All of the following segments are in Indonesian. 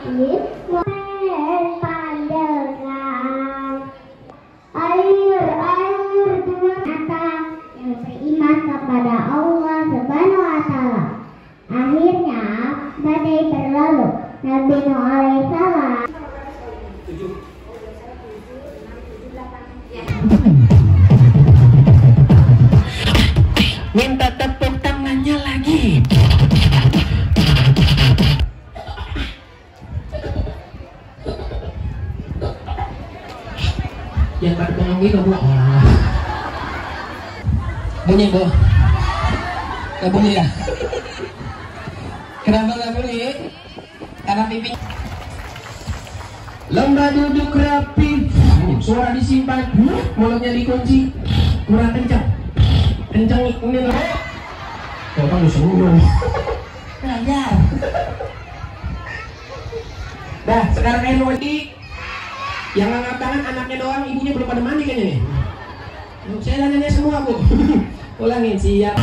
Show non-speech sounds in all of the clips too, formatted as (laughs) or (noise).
air air yang kepada Allah Subhanahu wa taala. Akhirnya badai berlalu. Nabi Nuh alaihissalam minta tepuk yang pada bengong gitu bu oh. bunyi bu. Nggak bunyi ya? Kenapa nggak bunyi? Karena pipi. Lomba duduk rapi. Suara disimpan. Mulutnya dikunci. Kurang kencang. Kencang ini loh kok kamu semua ngajar dah sekarang lagi yang angkat tangan anaknya doang ibunya belum pada mandi kayaknya nih. Saya nanya semua bu. (laughs) Ulangin siap.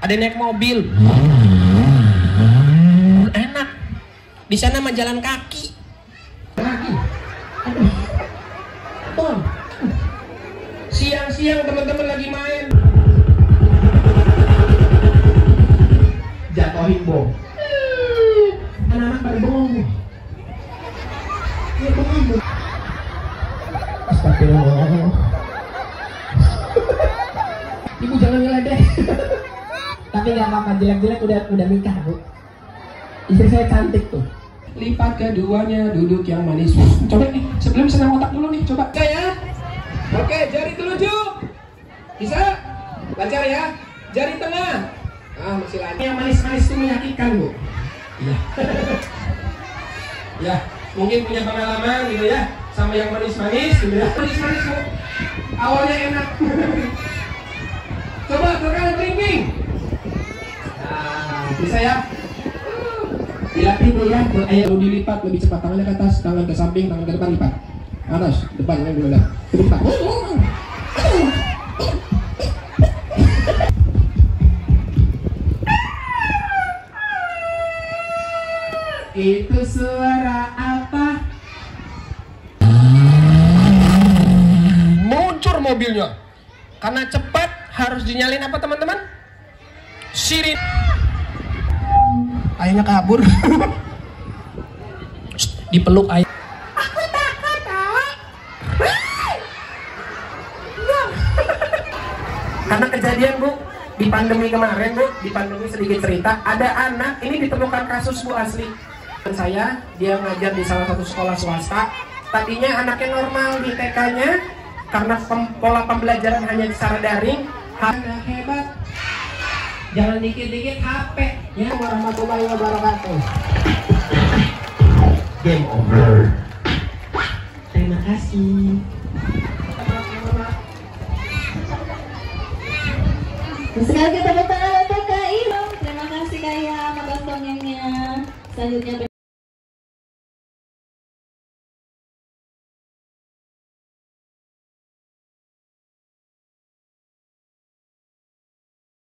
Ada naik mobil. Enak. Di sana mah jalan kaki. Kaki aduh. Siang-siang teman-teman lagi main. Jatohin bom ngeledek Tapi nggak apa-apa jelek-jelek udah udah nikah bu. Istri saya cantik tuh. Lipat keduanya duduk yang manis. Coba nih sebelum senang otak dulu nih coba. Saya Oke jari telunjuk Bisa? Lancar ya. Jari tengah. Ah masih lancar. Yang manis-manis itu menyakitkan bu. Iya. Ya mungkin punya pengalaman gitu ya Sama yang manis-manis gitu ya. Manis-manis bu. Awalnya enak Coba berkali berinking Nah bisa ya dilatih dulu ya ayo dilipat lebih cepat. Tangannya ke atas tangan ke samping tangan ke depan lipat. Atas depan yang dulu ke depan itu suara apa? Muncul mobilnya. Karena cepat harus dinyalin apa teman-teman? Sirin ayahnya kabur. (laughs) Dipeluk ayah Aku takut (laughs) karena kejadian bu di pandemi kemarin bu di pandemi sedikit cerita ada anak ini ditemukan kasus bu asli. Dan saya dia ngajar di salah satu sekolah swasta. Tadinya anaknya normal di TK-nya karena pem- pola pembelajaran hanya secara daring. Hebat jangan dikit-dikit HP ya warahmatullahi wabarakatuh game over terima kasih Sekali kita tepuk tangan untuk Kak Ilham. Terima kasih Kak Ilham atas dongengnya. Selanjutnya